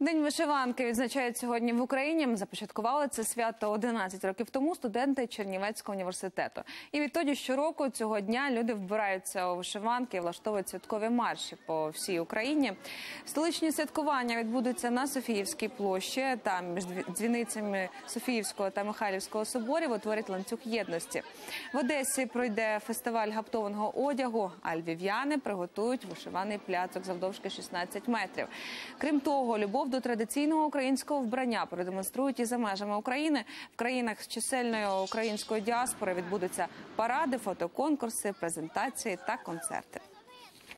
День вишиванки відзначають сьогодні в Україні. Започаткували це свято 11 років тому студенти Чернівецького університету. І відтоді щороку цього дня люди вбираються у вишиванки, і влаштовують святкові марші по всій Україні. Столичні святкування відбудуться на Софіївській площі. Там між дзвіницями Софіївського та Михайлівського соборів утворять ланцюг єдності. В Одесі пройде фестиваль гаптованого одягу. А львів'яни приготують вишиваний пляцок завдовжки 16 метрів. Крім того, любов до традиційного українського вбрання продемонструють і за межами України. В країнах з чисельною українською діаспори відбудуться паради, фотоконкурси, презентації та концерти.